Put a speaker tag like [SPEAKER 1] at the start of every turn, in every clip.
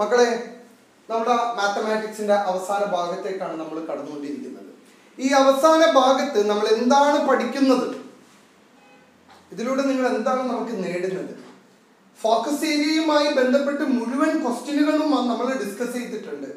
[SPEAKER 1] മക്കളെ നമ്മുടെ മാത്തമാറ്റിക്സിന്റെ അവസാന ഭാഗത്തേക്കാണ് നമ്മൾ കടന്നുകൊണ്ടിരിക്കുന്നത്. ഈ അവസാന ഭാഗത്ത് നമ്മൾ എന്താണ് പഠിക്കുന്നത്? ഇതിലൂടെ നിങ്ങൾ എന്താണ് നമുക്ക് നേടുന്നത്? ഫോക്കസ് ഏരിയയുമായി ബന്ധപ്പെട്ട് മുഴുവൻ ക്വസ്റ്റ്യനുകളും നമ്മൾ ഡിസ്കസ് ചെയ്തിട്ടുണ്ട്.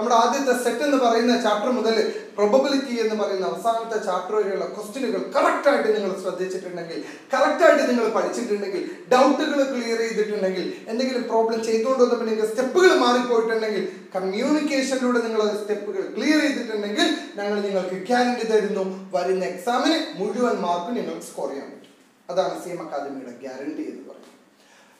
[SPEAKER 1] നമ്മുടെ ആദ്യത്തെ സെറ്റ് എന്ന് പറയുന്ന ചാപ്റ്റർ മുതൽ പ്രൊബബിലിറ്റി എന്ന് പറയുന്ന അവസാനത്തെ ചാപ്റ്റർ വരെയുള്ള ക്വസ്റ്റ്യനുകൾ കറക്റ്റായിട്ട് നിങ്ങൾ ശ്രദ്ധിച്ചിട്ടുണ്ടെങ്കിൽ കറക്റ്റായിട്ട് നിങ്ങൾ പഠിച്ചിട്ടുണ്ടെങ്കിൽ ഡൗട്ടുകൾ ക്ലിയർ ചെയ്തിട്ടുണ്ടെങ്കിൽ എന്തെങ്കിലും പ്രോബ്ലം ചെയ്തുകൊണ്ട് വന്നപ്പോൾ നിങ്ങൾക്ക് സ്റ്റെപ്പുകൾ മാറിപ്പോയിട്ടുണ്ടെങ്കിൽ കമ്മ്യൂണിക്കേഷനിലൂടെ നിങ്ങൾ സ്റ്റെപ്പുകൾ ക്ലിയർ ചെയ്തിട്ടുണ്ടെങ്കിൽ ഞങ്ങൾ നിങ്ങൾക്ക് ഗ്യാരണ്ടി തരുന്നു. വരുന്ന എക്സാമിന് മുഴുവൻ മാർക്ക് നിങ്ങൾക്ക് സ്കോർ ചെയ്യാൻ പറ്റും. അതാണ് സി എം അക്കാദമിയുടെ ഗ്യാരണ്ടി എന്ന് പറയുന്നത്.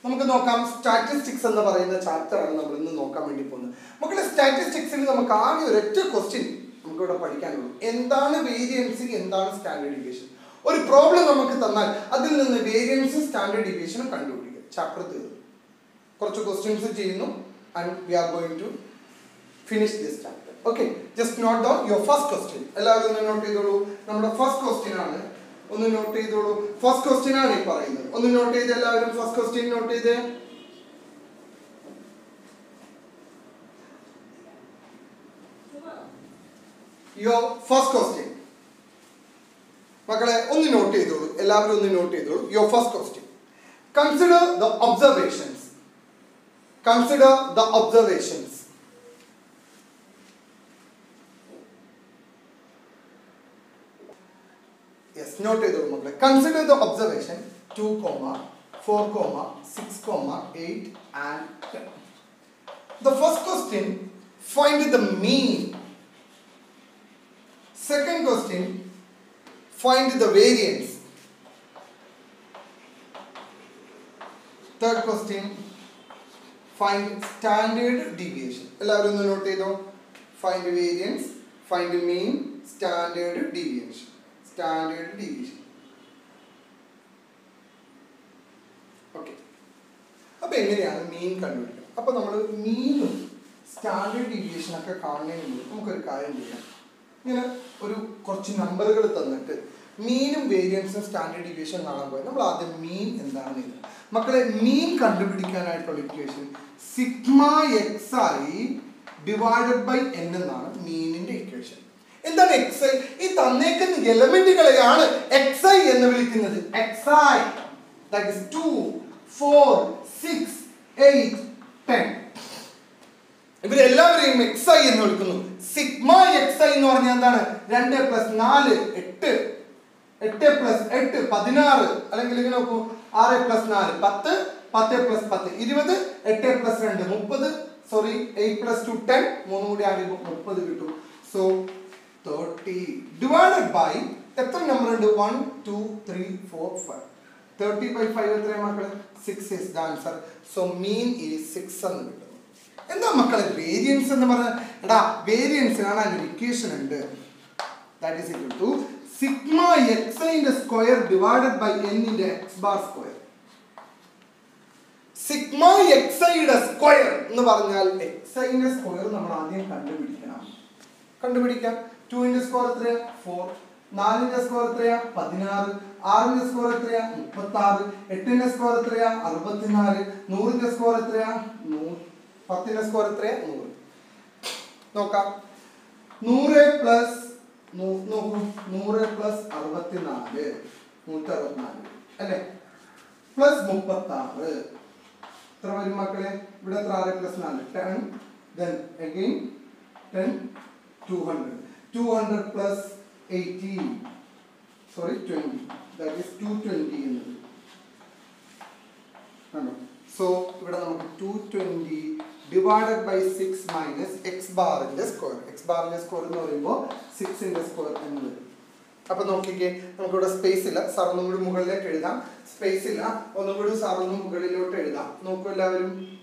[SPEAKER 1] നമുക്ക് നോക്കാം. സ്റ്റാറ്റിസ്റ്റിക്സ് എന്ന് പറയുന്ന ചാപ്റ്റർ ആണ് നമ്മൾ ഇന്ന് നോക്കാൻ വേണ്ടി പോകുന്നത്. മക്കളെ സ്റ്റാറ്റിസ്റ്റിക്സിൽ നമുക്ക് ആകെ ഒരൊറ്റ ക്വസ്റ്റ്യൻ നമുക്ക് ഇവിടെ പഠിക്കാനുള്ളൂ. എന്താണ് വേരിയൻസി എന്താണ് സ്റ്റാൻഡേർഡ് ഡീവിയേഷൻ ഒരു പ്രോബ്ലം നമുക്ക് തന്നാൽ അതിൽ നിന്ന് വേരിയൻസും സ്റ്റാൻഡേർഡ് ഡീവിയേഷനും കണ്ടുപിടിക്കുക ചാപ്റ്റർ തീർന്നു കുറച്ച് ക്വസ്റ്റ്യൻസ് ചെയ്യുന്നു and we are going to finish this chapter okay just note down your first question എല്ലാവരും നോട്ട് ചെയ്തോളൂ. നമ്മുടെ ഫസ്റ്റ് ക്വസ്റ്റ്യൻ ആണ് ഒന്ന് നോട്ട് ചെയ്തോളൂ. ഫസ്റ്റ് ക്വസ്റ്റ്യൻ ആണ് ഈ പറയുന്നത്. ഒന്ന് നോട്ട് ചെയ്ത് എല്ലാവരും ഫസ്റ്റ് ക്വസ്റ്റ്യൻ നോട്ട് ചെയ്തേ. യോ ഫസ്റ്റ് ക്വസ്റ്റ്യൻ മക്കളെ ഒന്ന് നോട്ട് ചെയ്തോളൂ. എല്ലാവരും ഒന്ന് നോട്ട് ചെയ്തോളൂ. Your first question consider the observations consider the observations yes note ചെയ്തോളൂ മക്കളെ. Consider the observation two comma four comma six comma eight and ten the first question find the mean second question find the variance third question find standard deviation എല്ലാവരും ഒന്ന് note ചെയ്തോ? Find variance find mean standard deviation standard deviation okay അപ്പൊ എങ്ങനെയാണ് മീൻ കണ്ടുപിടിക്കുക? അപ്പൊ നമ്മൾ മീനും standard deviation ഒക്കെ കാണണമെങ്കിൽ നമുക്കൊരു കാര്യം ചെയ്യാം. ഇങ്ങനെ ഒരു കുറച്ച് നമ്പറുകൾ തന്നിട്ട് മീനും വേരിയൻസും സ്റ്റാൻഡേർഡ് ഡീവിയേഷൻ കാണാൻ പോയി നമ്മൾ ആദ്യം മീൻ എന്താണ് ഇത് മക്കളെ മീൻ കണ്ടുപിടിക്കാനായിട്ടുള്ള ഇക്വേഷൻ സിഗ്മ എക്സ് ആയി ഡിവൈഡഡ് ബൈ എൻ എന്നാണ് മീനിന്റെ ഇക്വേഷൻ എന്താണ് എക്സ് ഐ ഈ തന്നേക്കുന്ന എലമെന്റുകളെയാണ് എക്സ് ഐ എന്ന് വിളിക്കുന്നത്. X i is two four six eight ten ഇവരെല്ലാവരെയും x എന്ന് വിളിക്കുന്നു. സിഗ്മ എക്സ് ഐ എന്ന് പറഞ്ഞാൽ എന്താണ്? രണ്ട് പ്ലസ് നാല് എട്ട്. എട്ട് പ്ലസ് എട്ട് പതിനാറ്. അല്ലെങ്കിൽ ഇങ്ങനെ നോക്കൂ. ആറ് പ്ലസ് നാല് പത്ത്. പത്ത് പ്ലസ് പത്ത് ഇരുപത്. എട്ട് പ്ലസ് രണ്ട് മുപ്പത്. Sorry eight plus two ten മൂന്നും കൂടി ആകുമ്പോൾ മുപ്പത് കിട്ടും. സോ തേർട്ടി ഡിവൈഡഡ് ബൈ എത്ര നമ്പർ ഉണ്ട്? One two three four five thirty by five എത്രയാണ് മക്കളെ? Six is the answer so mean is six എന്ന് കിട്ടുന്നു. എന്താ മക്കളെ വേരിയൻസ് എന്ന് പറഞ്ഞാൽ എടാ വേരിയൻസ് കാണാൻ ഒരു ഇക്വേഷൻ ഉണ്ട്. That is equal to sigma x ഐന്റെ സ്ക്വയർ ഡിവൈഡഡ് ബൈ എന്നിന്റെ x bar square sigma x ഐയുടെ സ്ക്വയർ എന്ന് പറഞ്ഞാൽ എക്സ് ഐന്റെ സ്ക്വയർ നമ്മൾ ആദ്യം കണ്ടുപിടിക്കണം. കണ്ടുപിടിക്കാം. ടുവിന്റെ സ്ക്വയർ എത്രയാ? ഫോർ നാലിന്റെ സ്ക്വയർ എത്രയാ? പതിനാറ്. ആറിന്റെ സ്കോർ എത്രയാ? മുപ്പത്തി ആറ് എട്ടിന്റെ സ്കോർ എത്രയാ? അറുപത്തിനാല്. നൂറിന്റെ സ്കോർ എത്രയാ? പത്തിന്റെ സ്കോർ എത്രയാ? നൂറ്. നോക്കാം. നൂറ് പ്ലസ് നോക്കൂ. നൂറ് പ്ലസ് അറുപത്തിനാല്. നൂറ്റി അറുപത്തിനാല് അല്ലെ? പ്ലസ് മുപ്പത്തി ആറ് എത്ര വരും മക്കളെ? ഇവിടെ എത്ര? ആറ് പ്ലസ് നാല്. Ten then again ten two hundred two hundred plus eighteen sorry twenty that is two എന്നത്. കണ്ടോ? സോ ഇവിടെ നമുക്ക് two twenty divided by six minus x ബാറിന്റെ സ്ക്വയർ എക്സ് ബാറിന്റെ സ്ക്വയർ എന്ന് പറയുമ്പോൾ സിക്സിന്റെ സ്ക്വയർ എന്ന് വരും. അപ്പോൾ നോക്കിക്കേ നമുക്കിവിടെ സ്പേസ് ഇല്ല. സാർ ഒന്നും കൂടി മുകളിലേക്ക് എഴുതാം. സ്പേസ് ഇല്ല. ഒന്നും കൂടി സാർ ഒന്ന് മുകളിലോട്ട് എഴുതാം. നോക്കൂ എല്ലാവരും.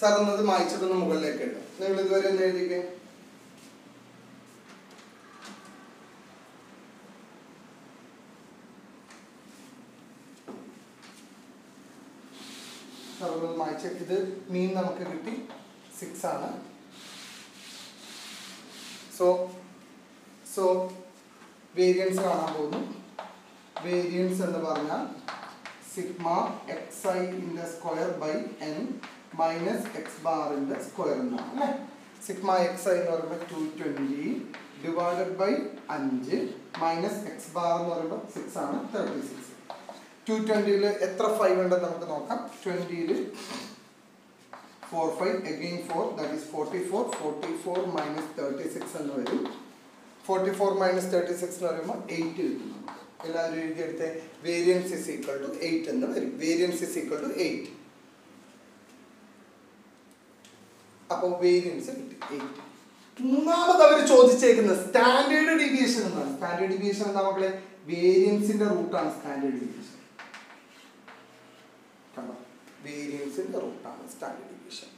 [SPEAKER 1] സാർ മായ്ച്ചിട്ടൊന്ന് മുകളിലേക്ക് ഇടും നിങ്ങൾ ഇതുവരെ ഒന്ന് എഴുതിക്കേ ഇത് മീൻ നമുക്ക് കിട്ടി സിക്സ് ആണ്. സോ സോ വേരിയൻസ് കാണാൻ പോകുന്നു. വേരിയൻസ് എന്ന് പറഞ്ഞാൽ sigma x i in the square by n minus x ബാറിന്റെ സ്ക്വയർ എന്നാണ് അല്ലേ? സിഗ്മ എക്സ് എന്ന് പറയുമ്പോൾ ടു ട്വന്റി ഡിവൈഡഡ് ബൈ അഞ്ച് മൈനസ് എക്സ് ബാർ എന്ന് പറയുമ്പോൾ സിക്സ് ആണ് തേർട്ടി സിക്സ് ടു ട്വന്റിയിൽ എത്ര ഫൈവ് ഉണ്ടെന്ന് നമുക്ക് നോക്കാം. ട്വന്റിയിൽ four five again four that is forty four forty four minus thirty six എന്ന് വരും. Forty four minus thirty six എന്ന് പറയുമ്പോൾ എയ്റ്റ് കിട്ടും. എല്ലാവരും എഴുതിയെടുത്ത് variance is equal to eight എന്ന് വരും. Variance is equal to eight അപ്പോൾ വേരിയൻസ് കിട്ടി. മൂന്നാമത് അവർ ചോദിച്ചേക്കുന്നത് സ്റ്റാൻഡേർഡ് ഡീവിയേഷൻ എന്നാണ്. സ്റ്റാൻഡേർഡ് ഡീവിയേഷൻ എന്താ മക്കളെ? വേരിയൻസിന്റെ റൂട്ടാണ് സ്റ്റാൻഡേർഡ് ഡീവിയേഷൻ കണ്ടോ? വേരിയൻസിന്റെ റൂട്ടാണ് സ്റ്റാൻഡേർഡ് ഡീവിയേഷൻ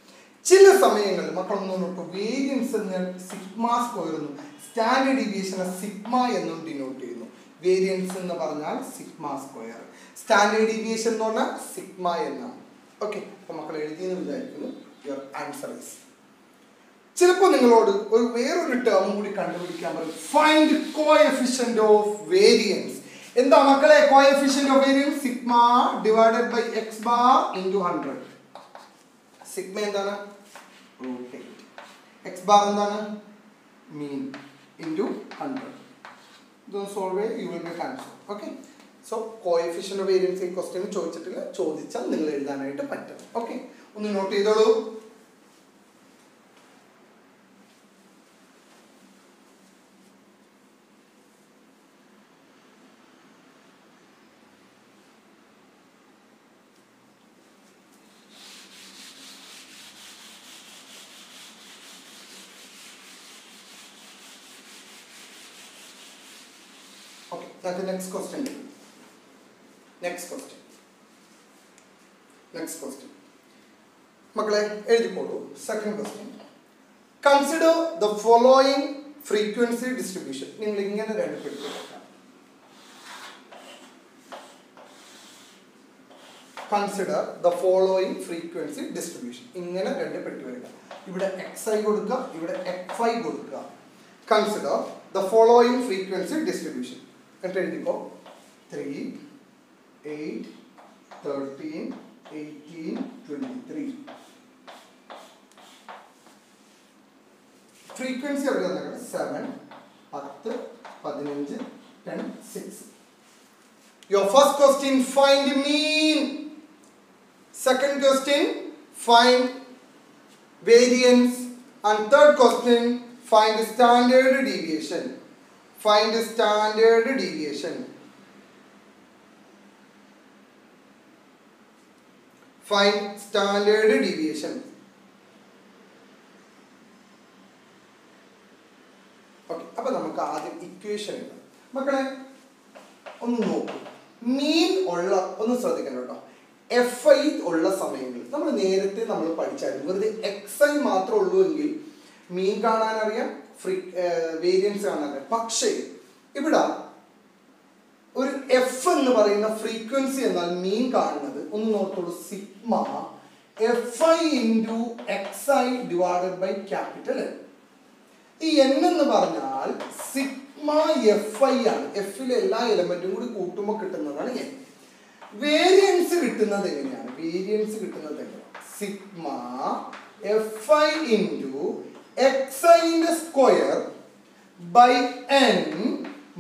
[SPEAKER 1] ചില സമയങ്ങളിൽ മക്കളൊന്നും നോക്കൂ വേരിയൻസ് എന്ന് സിഗ്മ സ്ക്വയർ എന്നും സ്റ്റാൻഡേർഡ് ഡീവിയേഷനെ സിഗ്മ എന്നും ഡിനോട്ട് ചെയ്യുന്നു. വേരിയൻസ് എന്ന് പറഞ്ഞാൽ സിഗ്മ സ്ക്വയർ സ്റ്റാൻഡേർഡ് ഡീവിയേഷൻ എന്ന് പറഞ്ഞാൽ സിഗ്മ എന്നാണ്. ഓക്കെ അപ്പൊ മക്കൾ എഴുതിയെന്ന് വിചാരിക്കുന്നു. യുവർ ആൻസർ ഇസ് ചിലപ്പോൾ നിങ്ങളോട് ഒരു വേറൊരു ടേം കൂടി കണ്ടുപിടിക്കാൻ പറയും. ഫൈൻഡ് കോഎഫിഷ്യന്റ് ഓഫ് വേരിയൻസ് എന്താ മക്കളെ coefficient of variance sigma divided by x bar into hundred sigma എന്താണ്? റൂട്ട് എയ്റ്റ് എക്സ് ബാർ എന്താണ്? മീൻ ഇന്റു ഹൺഡ്രഡ് ഇതൊന്ന് solve you will be answer okay so coefficient of variance ഈ question ചോദിച്ചിട്ടില്ല ചോദിച്ചാൽ നിങ്ങൾ എഴുതാനായിട്ട് പറ്റും. ഓക്കെ ഒന്ന് നോട്ട് ചെയ്തോളൂ next question. Next question. Next question. മക്കളെ എഴുതിക്കോളൂ. Second question consider the following frequency distribution നിങ്ങൾ ഇങ്ങനെ എടുക്കാം consider the following frequency distribution ഇങ്ങനെ രണ്ട് പെട്ടി വരിക ഇവിടെ എക്സ് ഐ കൊടുക്കുക ഇവിടെ എഫ് ഐ കൊടുക്കുക. Consider the following frequency distribution എന്നിട്ട് എഴുതിക്കോ. Three eight thirteen eighteen twenty three frequency എവിടെ വന്നേക്കുന്നത് സെവൻ പത്ത് പതിനഞ്ച് ten six your first question find mean second question find variance and third question find standard deviation find standard deviation find standard deviation okay അപ്പൊ നമുക്ക് ആദ്യം equation എഴുതാം. മക്കളെ ഒന്ന് നോക്കൂ. മീൻ ഉള്ള ഒന്ന് ശ്രദ്ധിക്കണം കേട്ടോ. എഫ് ഐ ഉള്ള സമയങ്ങളിൽ നമ്മൾ നേരത്തെ നമ്മൾ പഠിച്ചായിരുന്നു. വെറുതെ എക്സ് ഐ മാത്രമേ ഉള്ളൂ എങ്കിൽ മീൻ കാണാൻ അറിയാം ഫ്രീ വേരിയൻസ് കാണാൻ അറിയാം പക്ഷേ ഇവിടെ ഒരു എഫ് എന്ന് പറയുന്ന ഫ്രീക്വൻസി എന്നാൽ മീൻ കാണുന്നത് ഒന്ന് നോക്കുള്ളൂ sigma f i into x i divided by capital n ഈ എൻ എന്ന് പറഞ്ഞാൽ സിഗ്മ എഫ് ഐ ആണ് എഫിലെ എല്ലാ എലമെന്റും കൂടി കൂട്ടുമ്പോൾ കിട്ടുന്നതാണ് എൻ വേരിയൻസ് കിട്ടുന്നത് എങ്ങനെയാണ്? വേരിയൻസ് കിട്ടുന്നത് എങ്ങനെയാണ്? Sigma f i into x ഐന്റെ square by n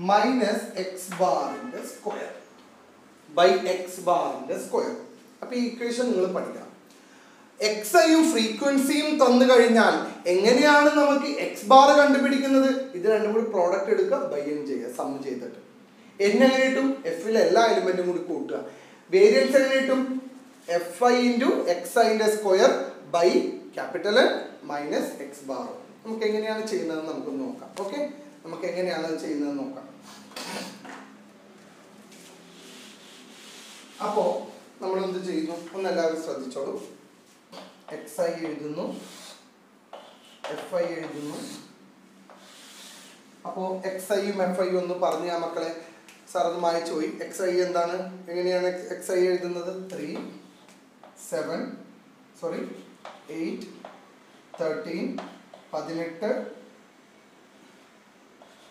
[SPEAKER 1] minus x ബാറിന്റെ സ്ക്വയർ ബൈ എക്സ് ബാറിന്റെ സ്ക്വയർ അപ്പൊ ഈ ഇക്വേഷൻ നിങ്ങൾ പഠിക്കണം എക്സ് ഐയും ഫ്രീക്വൻസിയും തന്നു കഴിഞ്ഞാൽ എങ്ങനെയാണ് നമുക്ക് എക്സ് ബാർ കണ്ടുപിടിക്കുന്നത്? ഇത് രണ്ടും കൂടി പ്രോഡക്റ്റ് എടുക്കുക ബൈ എൻ ചെയ്യുക സം ചെയ്തിട്ട്. എൻ എങ്ങനെ കിട്ടും? എഫിലെ എല്ലാ എലിമെന്റും കൂടി കൂട്ടുക. വേരിയൻസ് എങ്ങനെ കിട്ടും? എഫ് ഐ ഇന്റു എക്സ് ഐന്റെ square by capital minus x bar നമുക്ക് എങ്ങനെയാണ് ചെയ്യുന്നതെന്ന് നമുക്ക് നോക്കാം. ഓക്കെ നമുക്ക് എങ്ങനെയാണ് അത് ചെയ്യുന്നത് നോക്കാം. അപ്പോൾ നമ്മൾ എന്ത് ചെയ്യുന്നു? ഒന്ന് എല്ലാവരും ശ്രദ്ധിച്ചോളൂ. എക്സ് ഐ എഴുതുന്നു. എഫ് ഐ എഴുതുന്നു. അപ്പോൾ എക്സ് ഐയും എഫ് ഐയും ഒന്ന് പറഞ്ഞു ആ മക്കളെ സാർ അത് പോയി. എക്സ് ഐ എന്താണ്? എങ്ങനെയാണ് എക്സ് ഐ എഴുതുന്നത്? Three seven sorry eight thirteen പതിനെട്ട്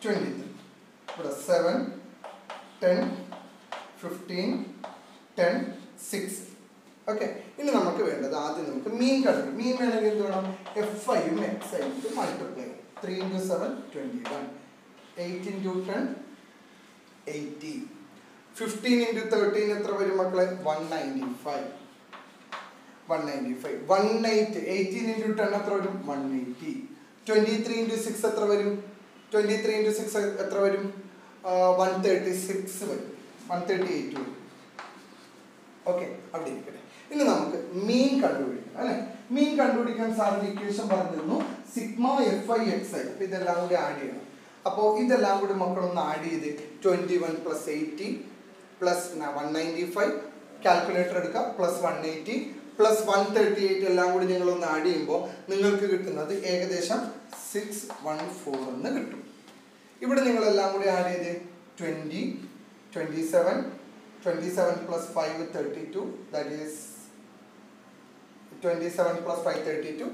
[SPEAKER 1] ട്വന്റി ത്രീ ഇവിടെ seven ten fifteen ten six okay ഇനി നമുക്ക് വേണ്ടത് ആദ്യം നമുക്ക് മീൻ കണ്ടു മീൻ വേണമെങ്കിൽ എന്ത് വേണം? എഫ് ഐയും എക്സ് ഐയും multiply three into seven twenty one eight into ten eighty fifteen into thirteen എത്ര വരും മക്കളെ? One ninety five one ninety five one eight eighteen into ten എത്ര വരും? One eighty twenty three into six എത്ര വരും? Twenty three into six എത്ര വരും? One thirty six വരും. വൺ തേർട്ടി എയ്റ്റ് വരും. ഓക്കെ അവിടെ ഇരിക്കട്ടെ. ഇനി നമുക്ക് മീൻ കണ്ടുപിടിക്കണം അല്ലെ? മീൻ കണ്ടുപിടിക്കാൻ സാറിന് ഇക്വേഷൻ പറഞ്ഞിരുന്നു sigma F I X I അപ്പൊ ഇതെല്ലാം കൂടി ആഡ് ചെയ്യണം. അപ്പോ ഇതെല്ലാം കൂടി മക്കളൊന്ന് ആഡ് ചെയ്ത് twenty one plus eighty plus one ninety five calculator എടുക്കുക plus one eighty plus one thirty eight എല്ലാം കൂടി നിങ്ങളൊന്ന് ആഡ് ചെയ്യുമ്പോൾ നിങ്ങൾക്ക് കിട്ടുന്നത് ഏകദേശം സിക്സ് വൺ ഫോർ എന്ന് കിട്ടും. ഇവിടെ നിങ്ങളെല്ലാം കൂടി ആഡ് ചെയ്ത് twenty twenty seven twenty seven plus five thirty two that is 27 plus 532,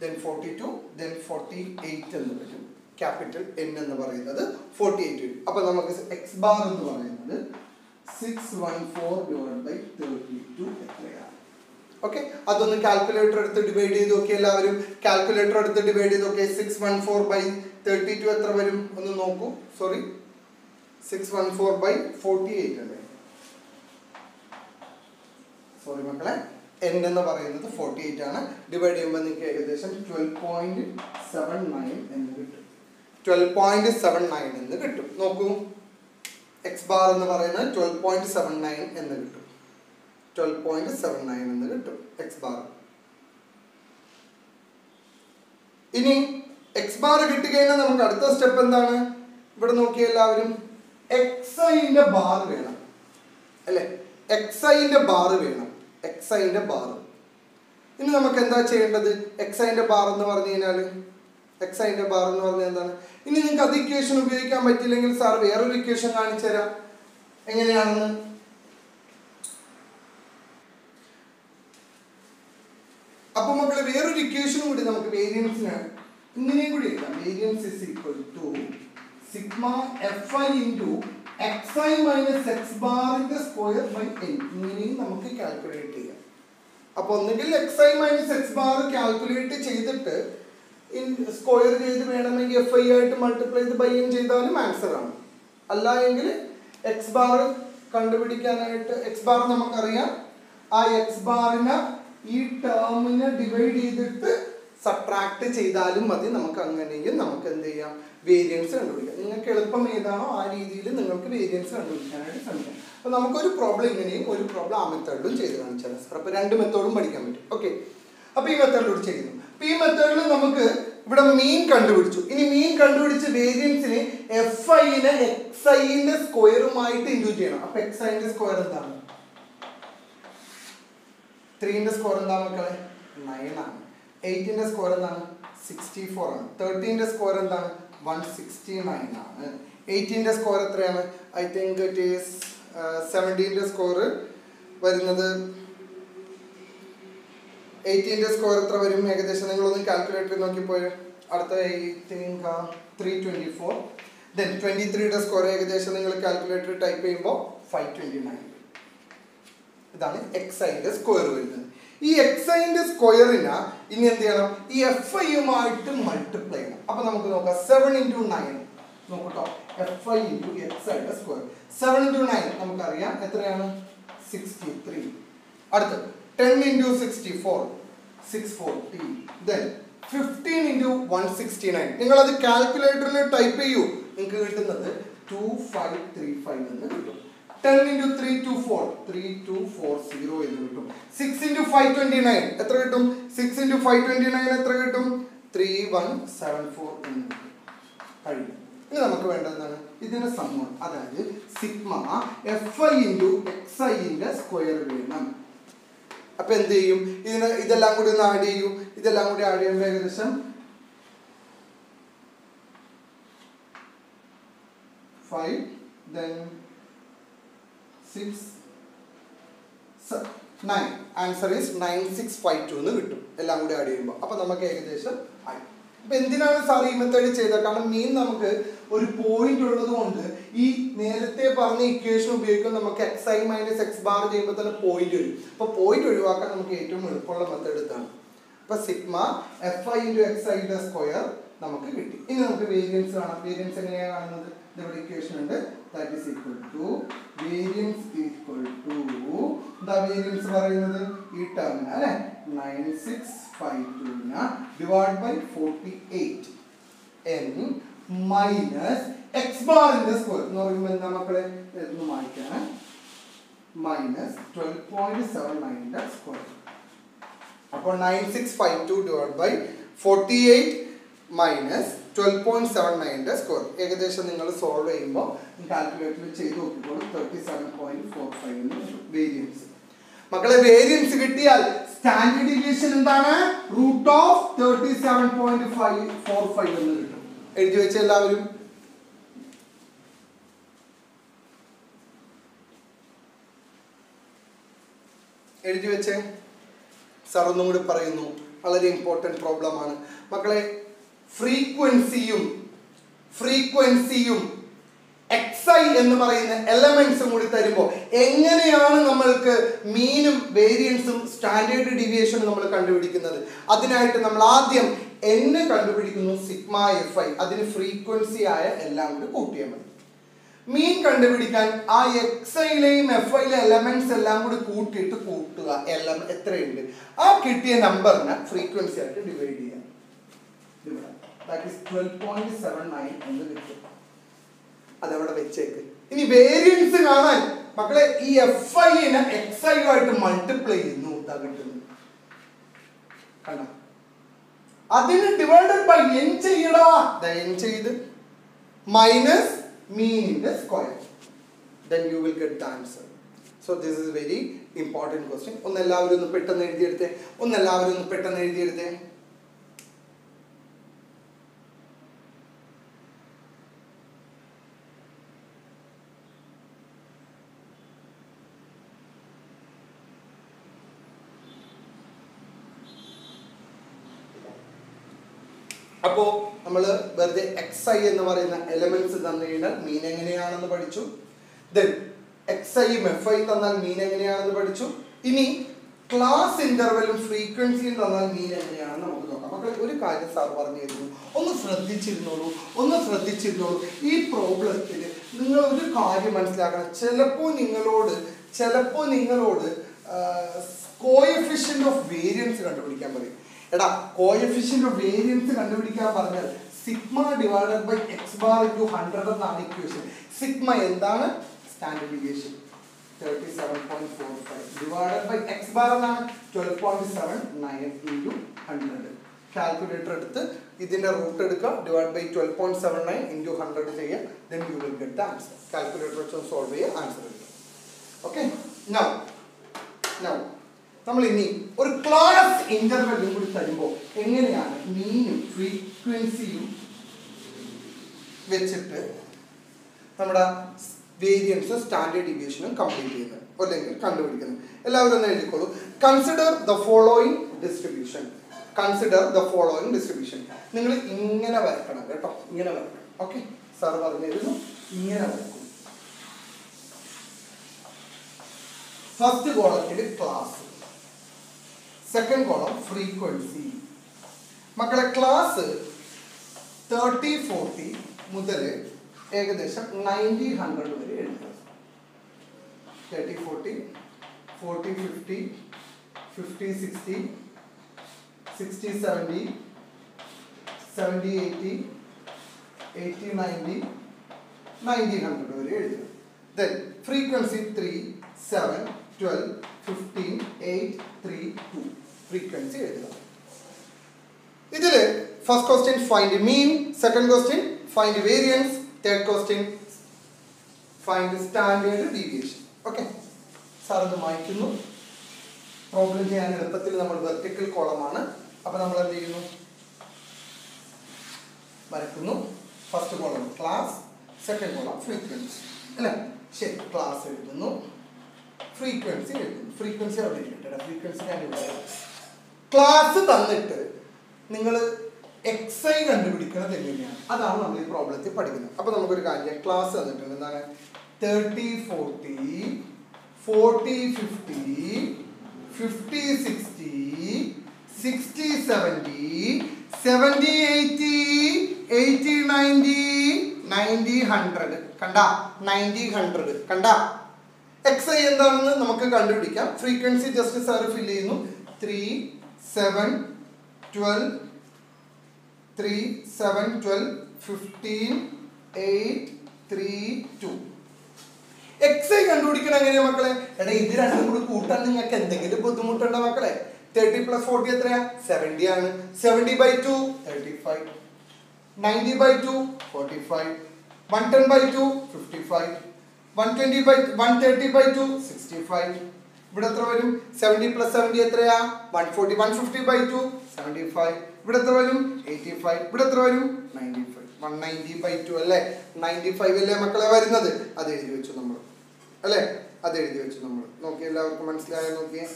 [SPEAKER 1] then 42, then 48 എന്ന് വരും. ക്യാപിറ്റൽ എൻ എന്ന് പറയുന്നത് ഫോർട്ടി എയ്റ്റ് വരും. അപ്പോൾ നമുക്ക് എക്സ് ബാർ എന്ന് പറയുന്നത് six one four divide by thirty two എത്രയാണ് ഓക്കെ അതൊന്ന് കാൽക്കുലേറ്റർ എടുത്ത് ഡിവൈഡ് ചെയ്ത് നോക്കി എല്ലാവരും. കാൽക്കുലേറ്റർ എടുത്ത് ഡിവൈഡ് ചെയ്ത് നോക്കി six one four by thirty two എത്ര വരും? ഒന്ന് നോക്കൂ. Sorry six one four by forty eight അല്ലേ? സോറി മക്കളെ. എൻ എന്ന് പറയുന്നത് ഫോർട്ടി എയ്റ്റ് ആണ്. ഡിവൈഡ് ചെയ്യുമ്പോൾ നിങ്ങൾക്ക് ഏകദേശം ട്വൽവ് പോയിന്റ് സെവൻ നയൻ എന്ന് കിട്ടും. ട്വൽവ് പോയിന്റ് സെവൻ നയൻ എന്ന് കിട്ടും. നോക്കൂ. എക്സ് ബാർ എന്ന് പറയുന്നത് ട്വൽവ് പോയിന്റ് സെവൻ നയൻ എന്ന് കിട്ടും. ട്വൽവ് പോയിന്റ് സെവൻ നയൻ എന്ന് കിട്ടും എക്സ് ബാർ ഇനി എക്സ് ബാർ കിട്ടിക്കഴിഞ്ഞാൽ നമുക്ക് അടുത്ത സ്റ്റെപ്പ് എന്താണ്? ഇവിടെ നോക്കിയ എല്ലാവരും. എക്സ് ഐന്റെ ബാർ വേണം. അല്ലെ? എക്സ് ഐന്റെ ബാർ വേണം. എക്സ് ഐന്റെ ബാർ ഇനി നമുക്ക് എന്താ ചെയ്യേണ്ടത്? എക്സ് ഐന്റെ ബാർ എന്ന് പറഞ്ഞു കഴിഞ്ഞാൽ എക്സ് ഐന്റെ ബാർ എന്ന് പറഞ്ഞാൽ എന്താണ്? ഇനി നിങ്ങൾക്ക് അത് ഇക്വേഷൻ ഉപയോഗിക്കാൻ പറ്റില്ലെങ്കിൽ സാർ വേറൊരു ഇക്വേഷൻ കാണിച്ചു തരാം. എങ്ങനെയാണെന്ന് അപ്പൊ മക്കളെ വേറൊരു ഇക്വേഷനും കൂടി നമുക്ക് വേരിയൻസിനാണ് ഇങ്ങനെയും കൂടി എഴുതാം. Variance is equal to sigma f i into x i minus x ബാറിന്റെ സ്ക്വയർ ബൈ എൻ ഇങ്ങനെയും നമുക്ക് കാൽക്കുലേറ്റ് ചെയ്യാം. അപ്പൊ ഒന്നുകിൽ x i minus x bar calculate ചെയ്തിട്ട് ഇൻ സ്ക്വയർ ചെയ്ത് വേണമെങ്കിൽ എഫ് ഐ ആയിട്ട് മൾട്ടിപ്ലൈ ചെയ്ത് ബൈ എൻ ചെയ്താലും ആൻസർ ആണ്. അല്ല എങ്കിൽ എക്സ് ബാർ കണ്ടുപിടിക്കാനായിട്ട് എക്സ് ബാർ നമുക്കറിയാം. ആ എക്സ് ബാറിനെ ഈ ടേമിനെ ഡിവൈഡ് ചെയ്തിട്ട് സബ്ട്രാക്ട് ചെയ്താലും മതി. നമുക്ക് അങ്ങനെയും നമുക്ക് എന്ത് ചെയ്യാം? വേരിയൻസ് കണ്ടുപിടിക്കാം. നിങ്ങൾക്ക് എളുപ്പം ഏതാണോ ആ രീതിയിൽ നിങ്ങൾക്ക് വേരിയൻസ് കണ്ടുപിടിക്കാനായിട്ട് ശ്രമിക്കാം. അപ്പോൾ നമുക്കൊരു പ്രോബ്ലം ഇങ്ങനെയും ഒരു പ്രോബ്ലം ആ മെത്തേഡിലും ചെയ്ത് കാണിച്ചാൽ സാർ അപ്പോൾ രണ്ട് മെത്തേഡും പഠിക്കാൻ പറ്റും. ഓക്കെ അപ്പോൾ ഈ മെത്തേഡിലൂടെ ചെയ്യുന്നു അപ്പോൾ ഈ മെത്തേഡിൽ നമുക്ക് ഇവിടെ മീൻ കണ്ടുപിടിച്ചു. ഇനി മീൻ കണ്ടുപിടിച്ച് വേരിയൻസിന് എഫ് ഐനെ എക്സ് ഐന്റെ സ്ക്വയറുമായിട്ട് ഇൻഡ്യൂസ് ചെയ്യണം. അപ്പോൾ എക്സ് ഐന്റെ സ്ക്വയർ എന്താണ്? ത്രീന്റെ സ്ക്വയർ എന്താ മക്കളെ? നയൻ ആണ്. എയ്റ്റിന്റെ സ്കോർ എന്താണ്? സിക്സ്റ്റി ഫോർ ആണ് തേർട്ടീന്റെ സ്കോർ എന്താണ്? വൺ സിക്സ്റ്റി നയൻ ആണ്. എയ്റ്റീന്റെ സ്കോർ എത്രയാണ്? ഐ തിങ്ക് ഇറ്റ് ഈസ് സെവന്റീന്റെ സ്കോർ വരുന്നത്. എയ്റ്റീന്റെ സ്കോർ എത്ര വരും? ഏകദേശം നിങ്ങളൊന്ന് കാൽക്കുലേറ്റർ നോക്കിപ്പോയി അടുത്ത I think three twenty four then twenty ത്രീയുടെ സ്കോർ ഏകദേശം നിങ്ങൾ കാൽക്കുലേറ്റർ ടൈപ്പ് ചെയ്യുമ്പോൾ ഫൈവ് ട്വന്റി നയൻ ഇതാണ് എക്സ് ഐന്റെ സ്ക്വയർ വരുന്നത്. ഈ എക്സ് ഐന്റെ സ്ക്വയറിന് ഇനി എന്ത് ചെയ്യണം? ഈ എഫ് ഐയുമായിട്ട് മൾട്ടിപ്ലൈ ചെയ്യണം. അപ്പൊ നമുക്ക് നോക്കാം. സെവൻ ഇന്റു നയൻ നോക്കട്ടോ. എഫ് ഐ ഇന്റു എക്സ് ഐയുടെ സ്ക്വയർ സെവൻ ഇന്റു നയൻ നമുക്കറിയാം. എത്രയാണ്? സിക്സ്റ്റി ത്രീ അടുത്ത് ten into sixty four six forty then fifteen into one sixty nine നിങ്ങളത് കാൽക്കുലേറ്ററിൽ ടൈപ്പ് ചെയ്യൂ. നിങ്ങൾക്ക് കിട്ടുന്നത് ടു ഫൈവ് ത്രീ ഫൈവ് എന്ന് കിട്ടും. Ten into three two four three two four zero എന്ന് കിട്ടും. Six into five twenty nine എത്ര കിട്ടും? Six into five twenty nine എത്ര കിട്ടും? ത്രീ വൺ സെവൻ ഫോർ എന്ന് കിട്ടും. കഴിയും. ഇനി നമുക്ക് വേണ്ടതാണ് ഇതിന്റെ സമ്മൺ അതായത് sigma f i into x ഐന്റെ സ്ക്വയർ വേണം. അപ്പൊ എന്ത് ചെയ്യും? ഇതിന് ഇതെല്ലാം കൂടി ഒന്ന് ആഡ് ചെയ്യൂ. ഇതെല്ലാം കൂടി ആഡ് ചെയ്യുമ്പോൾ ഏകദേശം five then six nine answer is nine six five two എന്ന് കിട്ടും. എല്ലാം കൂടി ആഡ് ചെയ്യുമ്പോൾ അപ്പോൾ നമുക്ക് ഏകദേശം ആയി. അപ്പൊ എന്തിനാണ് സാർ ഈ മെത്തേഡ് ചെയ്തത്? കാരണം മീൻ നമുക്ക് ഒരു പോയിന്റ് ഉള്ളത് കൊണ്ട് ഈ നേരത്തെ പറഞ്ഞ ഇക്വേഷൻ ഉപയോഗിക്കുമ്പോൾ നമുക്ക് x i minus x bar ചെയ്യുമ്പോൾ തന്നെ പോയിന്റ് വരും. അപ്പൊ പോയിന്റ് ഒഴിവാക്കാൻ നമുക്ക് ഏറ്റവും എളുപ്പമുള്ള മെത്തേഡ് ഇതാണ്. അപ്പൊ sigma f i into x ഐയുടെ സ്ക്വയർ നമുക്ക് കിട്ടി. ഇനി നമുക്ക് വേരിയൻസ് കാണാം. വേരിയൻസ് എങ്ങനെയാണ് കാണുന്നത്? ഇവിടെ ഇക്വേഷൻ ഉണ്ട്. That is equal to variance equal to എന്താ വേരിയൻസ് പറയുന്നത്? ഈ ടേമിന് അല്ലെ? Nine six five two divide by forty eight n minus x ബാറിന്റെ സ്ക്വയർ എന്ന് പറയുമ്പോൾ എന്താ മക്കളെ? എന്ന് മായ്ക്കാണ് മൈനസ് ട്വൽവ് പോയിന്റ് സെവൻ നയന്റെ സ്ക്വയർ അപ്പോൾ nine six five two divide by forty eight minus twelve point seven നയന്റെ square ഏകദേശം നിങ്ങൾ സോൾവ് ചെയ്യുമ്പോൾ കാൽക്കുലേറ്ററിൽ ചെയ്ത് നോക്കിക്കോളും. Thirty seven point four five variance മക്കളെ വേരിയൻസ് കിട്ടിയാൽ സ്റ്റാൻഡേർഡ് ഡീവിയേഷൻ എന്താണ്? Root of thirty seven point five four five എന്ന് കിട്ടും. എഴുതി വെച്ച എല്ലാവരും? എഴുതി വെച്ചേ? സാർ ഒന്നും കൂടി പറയുന്നു. വളരെ ഇമ്പോർട്ടന്റ് പ്രോബ്ലം ആണ്. മക്കളെ ഫ്രീക്വൻസിയും ഫ്രീക്വൻസിയും എക്സൈ എന്ന് പറയുന്ന എലമെന്റ്സും കൂടി തരുമ്പോൾ എങ്ങനെയാണ് നമ്മൾക്ക് മീനും വേരിയൻസും സ്റ്റാൻഡേർഡ് ഡിവിയേഷനും നമ്മൾ കണ്ടുപിടിക്കുന്നത്? അതിനായിട്ട് നമ്മൾ ആദ്യം n കണ്ടുപിടിക്കുന്നു സിഗ്മ എഫ് ഐ അതിന് ഫ്രീക്വൻസി ആയ എല്ലാം കൂടി കൂട്ടിയാൽ മതി. മീൻ കണ്ടുപിടിക്കാൻ ആ എക്സ് എഫ് ഐയിലെ എലമെന്റ്സ് എല്ലാം കൂടി കൂട്ടിയിട്ട് കൂട്ടുക. എല്ലാം എത്രയുണ്ട്? ആ കിട്ടിയ നമ്പറിനെ ഫ്രീക്വൻസി ആയിട്ട് ഡിവൈഡ് ചെയ്യാം അതവിടെ വെച്ചേക്ക്. ഇനി വേരിയൻസ് കാണാൻ മക്കളെ ഈ എഫ് ഐനെ എക്സ് ഐ ആയിട്ട് മൾട്ടിപ്ലൈ ചെയ്യുന്നു കിട്ടുന്നു അതിന് ഡിവൈഡഡ് ബൈ എൻ ചെയ്യടാ. ചെയ്ത് മൈനസ് മീനിന്റെ square then you will get answer so this is very important question ഒന്ന് എല്ലാവരും ഒന്ന് പെട്ടെന്ന് എഴുതിയെടുത്തേ. ഒന്ന് എല്ലാവരും ഒന്ന് പെട്ടെന്ന് എഴുതിയെടുത്തേ. അപ്പോ നമ്മൾ വെറുതെ എക്സ് ഐ എന്ന് പറയുന്ന എലമെന്റ്സ് തന്നു കഴിഞ്ഞാൽ മീൻ എങ്ങനെയാണെന്ന് പഠിച്ചു. ദെൻ എക്സ് ഐയും എഫ് ഐ തന്നാൽ മീൻ എങ്ങനെയാണെന്ന് പഠിച്ചു. ഇനി ക്ലാസ് ഇന്റർവെലും ഫ്രീക്വൻസിയും തന്നാൽ മീൻ എങ്ങനെയാണെന്ന് നമുക്ക് നോക്കാം. മക്കളെ ഒരു കാര്യം സാർ പറഞ്ഞു തരുന്നു ഒന്ന് ശ്രദ്ധിച്ചിരുന്നോളൂ ഒന്ന് ശ്രദ്ധിച്ചിരുന്നോളൂ. ഈ പ്രോബ്ലത്തിൽ നിങ്ങൾ ഒരു കാര്യം മനസ്സിലാക്കണം. ചിലപ്പോൾ നിങ്ങളോട് ചിലപ്പോൾ നിങ്ങളോട് കോയഫിഷ്യന്റ് ഓഫ് വേരിയൻസ് കണ്ടുപിടിക്കാൻ പറയും. എടാ കോയഫിഷ്യന്റ് ഓഫ് വേരിയൻസ് കണ്ടുപിടിക്കാൻ പറഞ്ഞാൽ sigma divided by x bar into hundred എന്നാണ് ഇക്വേഷൻ സിഗ്മ എന്താണ്? Standard deviation thirty seven point four five divided by x bar എന്നാണ്? Twelve point seven nine into hundred calculator എടുത്ത് ഇതിന്റെ റൂട്ട് എടുക്കുക divide by twelve point seven nine into hundred ചെയ്യുക then you will get the answer calculator വെച്ച് solve ചെയ്യുക answer കിട്ടും okay now now നമ്മൾ ഇനി ഒരു ക്ലാസ് ഇന്റർവെല്ലും കൂടി തരുമ്പോൾ എങ്ങനെയാണ് മീനും ഫ്രീക്വൻസിയും വെച്ചിട്ട് നമ്മുടെ വേരിയൻസും സ്റ്റാൻഡേർഡ് ഡീവിയേഷനും കംപ്ലീറ്റ് ചെയ്യുന്നത് അല്ലെങ്കിൽ കണ്ടുപിടിക്കുന്നത്. എല്ലാവരും ഒന്ന് എഴുതിക്കോളൂ. Consider the following distribution consider the following distribution നിങ്ങൾ ഇങ്ങനെ വരക്കണം കേട്ടോ. ഇങ്ങനെ വരക്കണം ഓക്കെ സാർ പറഞ്ഞിരുന്നു ഇങ്ങനെ വരക്കും ഫസ്റ്റ് കോളത്തിൽ ക്ലാസ് സെക്കൻഡ് കോളം ഫ്രീക്വൻസി മക്കളെ ക്ലാസ് തേർട്ടി ഫോർട്ടി മുതൽ ഏകദേശം നയന്റി ഹൺഡ്രഡ് വരെ എഴുതുക. Thirty forty forty fifty fifty sixty sixty seventy seventy eighty eighty ninety ninety hundred വരെ എഴുതുക. Then frequency three seven twelve fifteen eight three two frequency എഴുതുക. ഇതിൽ first question find mean second question find variance third question find standard deviation okay sir അത് മായ്ക്കുന്നു. Problem ചെയ്യാൻ എളുപ്പത്തിൽ നമ്മൾ vertical കോളമാണ് അപ്പോൾ നമ്മൾ എന്ത് ചെയ്യുന്നു? വരക്കുന്നു first column class second column frequency അല്ലേ? ശരി ക്ലാസ് എഴുതുന്നു. ഫ്രീക്വൻസി എഴുതുന്നു. ഫ്രീക്വൻസി അവിടെ ഫ്രീക്വൻസി ഞാൻ ഇവിടെ ക്ലാസ് തന്നിട്ട് നിങ്ങൾ എക്സ് ഐ കണ്ടുപിടിക്കുന്നത് എങ്ങനെയാണ് അതാണ് നമ്മൾ ഈ പ്രോബ്ലത്തിൽ പഠിക്കുന്നത്. അപ്പൊ നമുക്കൊരു കാര്യം ക്ലാസ് തന്നിട്ടുണ്ട്. എന്താണ്? Thirty forty forty fifty fifty sixty sixty seventy seventy eighty eighty ninety ninety hundred കണ്ട? നയന്റി ഹൺഡ്രഡ് കണ്ട? എക്സ് ഐ എന്താണെന്ന് നമുക്ക് കണ്ടുപിടിക്കാം. ഫ്രീക്വൻസി ജസ്റ്റ് സാർ ഫില്ല് ചെയ്യുന്നു. Three seven twelve three seven twelve fifteen eight three two x i കണ്ടുപിടിക്കണം എങ്ങനെയാ മക്കളെ? എടാ ഇത് രണ്ടും കൂടി കൂട്ടാൻ നിങ്ങൾക്ക് എന്തെങ്കിലും ബുദ്ധിമുട്ടുണ്ടോ മക്കളെ? തേർട്ടി പ്ലസ് ഫോർട്ടി എത്രയാ? സെവന്റി ആണ്. Seventy by two thirty five ninety by two forty five one ten by two fifty five one twenty by one thirty by two sixty five ഇവിടെ എത്ര വരും? സെവന്റി പ്ലസ് സെവന്റി എത്രയാ? One forty one fifty by two seventy five ഇവിടെ എത്ര വരും? Eighty five ഇവിടെ എത്ര വരും? Ninety five one ninety by two അല്ലേ? നയന്റി ഫൈവ് അല്ലേ മക്കളെ വരുന്നത്? അത് എഴുതി വെച്ചു നമ്മൾ. അല്ലേ? അത് എഴുതി വെച്ചു നമ്മൾ. നോക്കി എല്ലാവർക്കും മനസ്സിലായോ? നോക്കിയേ.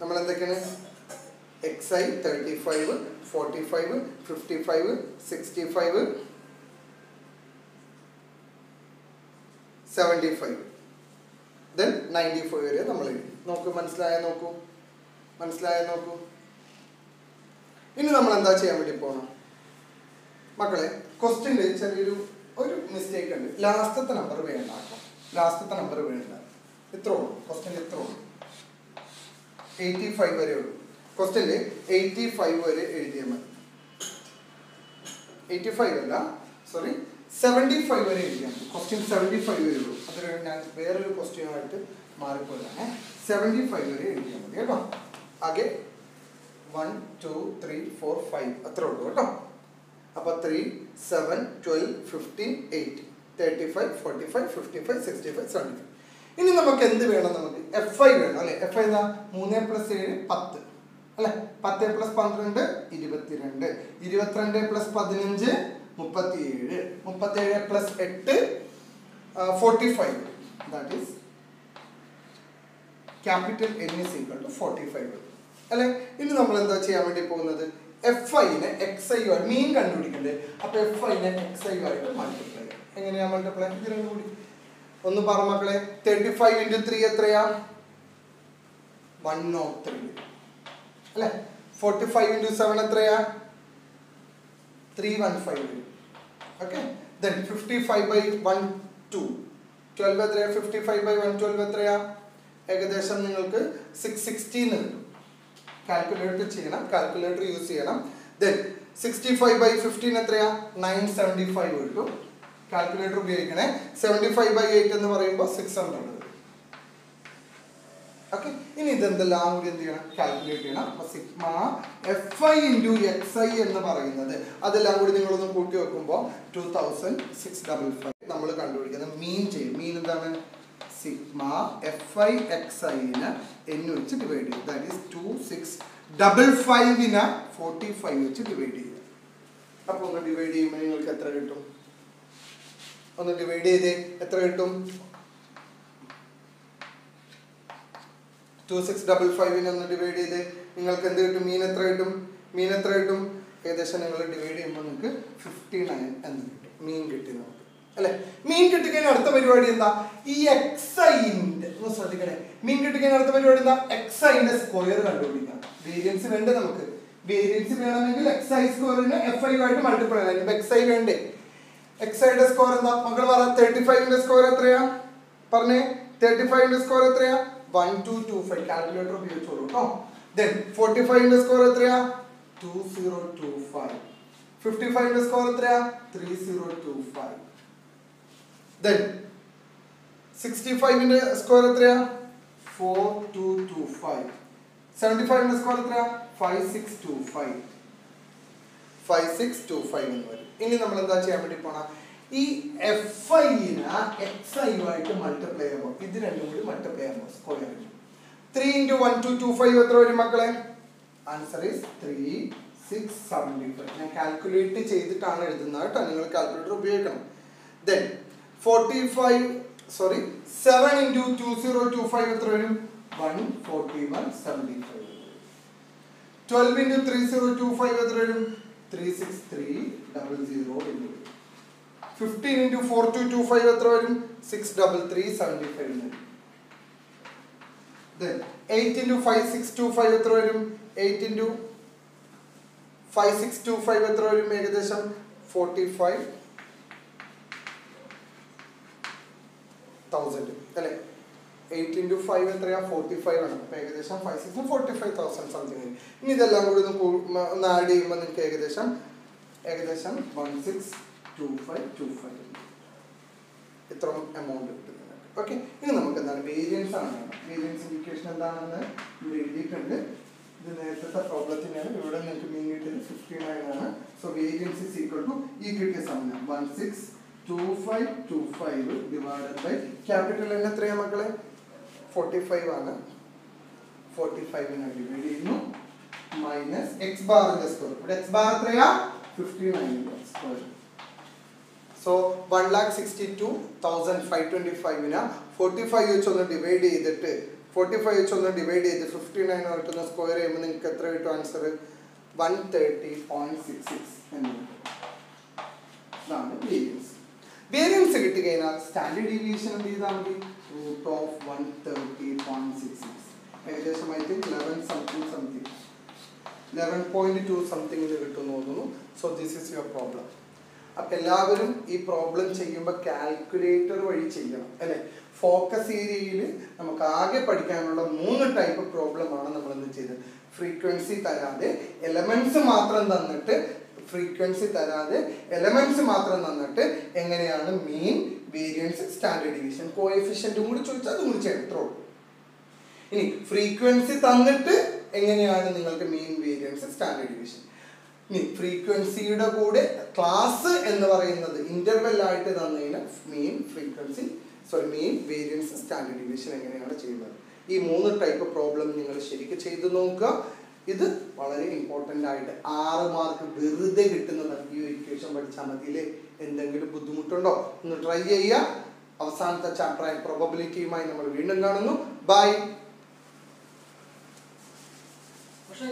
[SPEAKER 1] നമ്മൾ എന്തൊക്കെയാണ്? X i thirty five forty five fifty five sixty five seventy five then ninety four വരെ നമ്മൾ നോക്കൂ മനസ്സിലായ? നോക്കൂ. മനസ്സിലായ? നോക്കൂ. ഇനി നമ്മൾ എന്താ ചെയ്യാൻ വേണ്ടി പോകണം മക്കളെ ക്വസ്റ്റ്യന്റെ ചെറിയൊരു ഒരു മിസ്റ്റേക്ക് ഉണ്ട്. ലാസ്റ്റത്തെ നമ്പർ വേണ്ട ലാസ്റ്റത്തെ നമ്പർ വേണ്ട. ഇത്ര ഉള്ളൂ. ക്വസ്റ്റ്യനിൽ ഇത്ര ഉള്ളൂ. എയ്റ്റി ഫൈവ് വരെ ഉള്ളൂ. ക്വസ്റ്റ്യനിൽ എയ്റ്റി ഫൈവ് വരെ എഴുതിയാൽ മതി. എയ്റ്റി ഫൈവ് അല്ല സോറി സെവന്റി ഫൈവ് വരെ മതി. ക്വസ്റ്റ്യൻ സെവന്റി ഫൈവ് വരെ ഉള്ളൂ. അത് ഞാൻ വേറൊരു ക്വസ്റ്റ്യനായിട്ട് മാറിപ്പോയതാണ്. സെവന്റി ഫൈവ് വരെ എഴുതിയാൽ മതി കേട്ടോ. ആകെ one two three four five അത്ര ഉള്ളൂ കേട്ടോ. അപ്പോൾ three seven twelve fifteen eight thirty five forty five fifty five sixty five seventy five ഇനി നമുക്ക് എന്ത് വേണം നമുക്ക്? എഫ് ഐ വേണം അല്ലേ? എഫ് ഐ എന്താ മൂന്ന് പ്ലസ് ഏഴ് പത്ത്. അല്ലെ? പത്ത് പ്ലസ് പന്ത്രണ്ട് ഇരുപത്തിരണ്ട്. ഇരുപത്തിരണ്ട് പ്ലസ് പതിനഞ്ച് മുപ്പത്തിയേഴ്. മുപ്പത്തിയേഴ് പ്ലസ് എട്ട് forty five that is capital n is equal to forty five അല്ലെ? ഇനി നമ്മൾ എന്താ ചെയ്യാൻ വേണ്ടി പോകുന്നത്? എഫ് ഐനെ എക്സ് ഐ ആയി മീൻ കണ്ടുപിടിക്കണ്ടേ? അപ്പൊ എഫ് ഐനെ എക്സ് ഐ ആയിട്ട് മൾട്ടിപ്ലൈ എങ്ങനെയാ മൾട്ടിപ്ലൈ ഇത് രണ്ടും കൂടി ഒന്ന് പറ മക്കളെ. തേർട്ടി ഫൈവ് ഇന്റു ത്രീ എത്രയാ? വൺ നോട്ട് ത്രീ അല്ലെ? ഫോർട്ടി ഫൈവ് ഇന്റു സെവൻ എത്രയാ? Three one then okay then fifty five by one two twelve എത്രയാ fifty five by one twelve എത്രയാ ഏകദേശം നിങ്ങൾക്ക് സിക്സ് സിക്സ്റ്റീൻ കിട്ടും കാൽക്കുലേറ്റർ ചെയ്യണം കാൽക്കുലേറ്റർ യൂസ് ചെയ്യണം. Then sixty by by fifteen എത്രയാ? നയൻ സെവന്റി ഫൈവ് കിട്ടും calculator ഉപയോഗിക്കണേ. Seventy five by eight എന്ന് പറയുമ്പോൾ സിക്സ് ഹൺഡ്രഡ് ഓക്കെ ഇനി ഇതെന്തെല്ലാം കൂടി എന്ത് ചെയ്യണം? കാൽക്കുലേറ്റ് ചെയ്യണം. അപ്പൊ sigma f i into x i എന്ന് പറയുന്നത് അതെല്ലാം കൂടി നിങ്ങളൊന്ന് കൂട്ടി വെക്കുമ്പോൾ two thousand six double five നമ്മൾ കണ്ടുപിടിക്കുന്നത് മീൻ ചെയ്യും. മീൻ എന്താണ്? സിഗ്മ എഫ് ഐ എക്സ് ഐന് എൻ വെച്ച് ഡിവൈഡ് ചെയ്യും that is two six double ഫൈവിന് forty five വെച്ച് ഡിവൈഡ് ചെയ്യുക. അപ്പോൾ ഒന്ന് ഡിവൈഡ് ചെയ്യുമ്പോൾ നിങ്ങൾക്ക് എത്ര കിട്ടും? ഒന്ന് ഡിവൈഡ് ചെയ്ത് എത്ര കിട്ടും? ടു സിക്സ് ഡബിൾ ഫൈവിനെ ഒന്ന് ഡിവൈഡ് ചെയ്ത് നിങ്ങൾക്ക് എന്ത് കിട്ടും? മീൻ എത്ര കിട്ടും? മീൻ എത്ര കിട്ടും? ഏകദേശം നിങ്ങൾ ഡിവൈഡ് ചെയ്യുമ്പോൾ നിങ്ങൾക്ക് ഫിഫ്റ്റി നയൻ എന്ന് കിട്ടും. മീൻ കിട്ടി നമുക്ക്. അല്ലെ? മീൻ കിട്ടിക്കഴിഞ്ഞാൽ അടുത്ത പരിപാടി എന്താ? ഈ എക്സൈന്റെ ഒന്ന് ശ്രദ്ധിക്കണേ. മീൻ കിട്ടിക്കഴിഞ്ഞാൽ അടുത്ത പരിപാടി എന്താ? എക്സൈന്റെ സ്ക്വയർ കണ്ടുപിടിക്കാം വേരിയൻസ് വേണ്ടേ നമുക്ക്? വേരിയൻസ് വേണമെങ്കിൽ എക്സ് ഐ സ്ക്വയറിന് എഫ് ഐ ആയിട്ട് മൾട്ടിപ്ലൈ ചെയ്യണം എക്സ് ഐ വേണ്ടേ? എക്സ് ഐയുടെ സ്കോർ എന്താ? മക്കൾ പറ തേർട്ടി ഫൈവിന്റെ സ്കോർ എത്രയാ? പറഞ്ഞേ തേർട്ടി ഫൈവിന്റെ സ്കോർ എത്രയാ? One two two five calculator ഉപയോഗിച്ചോളൂ കേട്ടോ ദെൻ ഫോർട്ടി ഫൈവിന്റെ സ്കോർ എത്രയാ? Two zero two five fifty ഫൈവിന്റെ score എത്രയാ? Three zero two five then sixty ഫൈവിന്റെ score എത്രയാ? Four two two five seventy ഫൈവിന്റെ score എത്രയാ? Five six two five five six two five എന്ന് വരും. ഇനി നമ്മൾ എന്താ ചെയ്യാൻ വേണ്ടി പോണ? ഈ എഫ് ഐന എക്സ് ഐയുമായിട്ട് മൾട്ടിപ്ലൈ ചെയ്യുമ്പോൾ ഇത് രണ്ടും കൂടി മൾട്ടിപ്ലൈ ചെയ്യുമ്പോൾ square three into one two two five എത്ര വരും മക്കളെ? Answer is three six seventy five ഞാൻ കാൽക്കുലേറ്റ് ചെയ്തിട്ടാണ് എഴുതുന്നത് കേട്ടോ. നിങ്ങൾ കാൽക്കുലേറ്റർ ഉപയോഗിക്കണം. Then forty five sorry seven into two zero two five എത്ര വരും? One forty one seventy five twelve into three zero two five എത്ര വരും? Three six three double zero എന്ന് വരും fifteen into four two two five എത്ര വരും? Six double three seventy five വരും eight into five six two five എത്ര വരും? Eight into five six two five എത്ര വരും ഏകദേശം? ഫോർട്ടി ഫൈവ് തൗസൻഡ് അല്ലേ? എയ്റ്റ് ഇന്റു ഫൈവ് എത്രയാ? ഫോർട്ടി ഫൈവ് ആണ്. അപ്പോൾ ഏകദേശം five six forty five thousand something ഇനി ഇതെല്ലാം കൂടി ഒന്ന് ഒന്ന് ആഡ് ചെയ്യുമ്പോൾ നിങ്ങൾക്ക് ഏകദേശം ഏകദേശം one six two five two five ഇത്രയും എമൗണ്ട് കിട്ടും നിങ്ങൾക്ക്. ഓക്കെ ഇനി നമുക്ക് എന്താണ്? വേരിയൻസ് ആണ് വേരിയൻസ് ഇൻഡിക്കേഷൻ എന്താണെന്ന് ഇവിടെ എഴുതിയിട്ടുണ്ട്. ഇത് നേരത്തെ പ്രോബ്ലത്തിനാണ് ഇവിടെ നിങ്ങൾക്ക് മീൻ കിട്ടിയത് ഫിഫ്റ്റി നയൻ ആണ്. So variance is equal to ഈ കിട്ടിയ സമയം one six two five two five divided by capital എന്നെ എത്രയാണ് മക്കളെ? ഫോർട്ടി ഫൈവ് ആണ് ഫോർട്ടി ഫൈവിനെ ഡിവൈഡ് ചെയ്യുന്നു മൈനസ് എക്സ് ബാറിന്റെ സ്ക്വയർ ഇവിടെ എക്സ് ബാർ എത്രയാ? Fifty nine square so one lakh sixty two thousand five twenty ഫൈവിന് forty five വെച്ച് ഒന്ന് ഡിവൈഡ് ചെയ്തിട്ട് ഫോർട്ടി ഫൈവ് വെച്ച് ഒന്ന് ഡിവൈഡ് ചെയ്ത് ഫിഫ്റ്റി നയൻ വരയ്ക്കുന്ന സ്ക്വയർ ചെയ്യുമ്പോൾ നിങ്ങൾക്ക് എത്ര കിട്ടും answer one thirty point six six എന്ന് ഇതാണ് വേരിയൻസ് വേരിയൻസ് കിട്ടി കഴിഞ്ഞാൽ സ്റ്റാൻഡേർഡ് ഡീവിയേഷൻ എന്ത് ചെയ്താൽ മതി? Root of one thirty point six six ഏകദേശമായിട്ട് eleven something something eleven point two സംതിങ്ങിൽ കിട്ടുമെന്ന് തോന്നുന്നു. So this is your problem അപ്പം എല്ലാവരും ഈ പ്രോബ്ലം ചെയ്യുമ്പോൾ കാൽക്കുലേറ്റർ വഴി ചെയ്യണം അല്ലേ? ഫോക്കസ് ഏരിയയിൽ നമുക്ക് ആകെ പഠിക്കാനുള്ള മൂന്ന് ടൈപ്പ് പ്രോബ്ലം ആണ് നമ്മൾ ഇന്ന് ചെയ്തത് ഫ്രീക്വൻസി തരാതെ എലമെന്റ്സ് മാത്രം തന്നിട്ട് ഫ്രീക്വൻസി തരാതെ എലമെന്റ്സ് മാത്രം തന്നിട്ട് എങ്ങനെയാണ് മീൻ വേരിയൻസ് സ്റ്റാൻഡേർഡ് ഡിവിഷൻ കോഎഫിഷ്യന്റും കൂടി ചോദിച്ചാൽ അതും കൂടി ചേർത്തോളൂ ഇനി ഫ്രീക്വൻസി തന്നിട്ട് എങ്ങനെയാണ് നിങ്ങൾക്ക് മീൻ വേരിയൻസ് സ്റ്റാൻഡേർഡ് ഡിവിഷൻ ഇനി ഫ്രീക്വൻസിയുടെ കൂടെ ക്ലാസ് എന്ന് പറയുന്നത് ഇന്റർവെൽ ആയിട്ട് തന്നതിന് mean frequency sorry mean variance standard division എങ്ങനെയാണ് ചെയ്യുന്നത്. ഈ മൂന്ന് ടൈപ്പ് പ്രോബ്ലം നിങ്ങൾ ശരിക്കും ചെയ്തു നോക്കുക. ഇത് വളരെ ഇമ്പോർട്ടന്റ് ആയിട്ട് ആറ് മാർക്ക് വെറുതെ കിട്ടുന്നതാണ് ഈ ഇക്വേഷൻ പഠിച്ചാൽ മതിയില്ലേ എന്തെങ്കിലും ബുദ്ധിമുട്ടുണ്ടോ? ഒന്ന് ട്രൈ ചെയ്യുക. അവസാനത്തെ ചാപ്റ്ററായ പ്രോബബിലിറ്റിയുമായി നമ്മൾ വീണ്ടും കാണുന്നു. ബൈ
[SPEAKER 2] പക്ഷേ